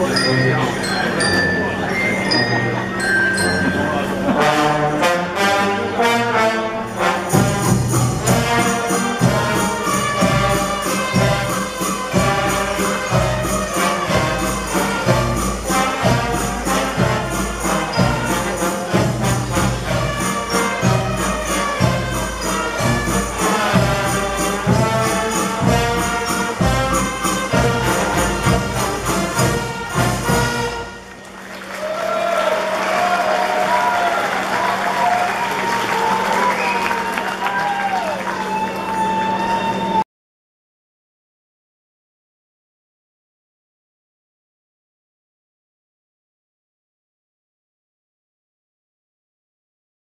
不很重要。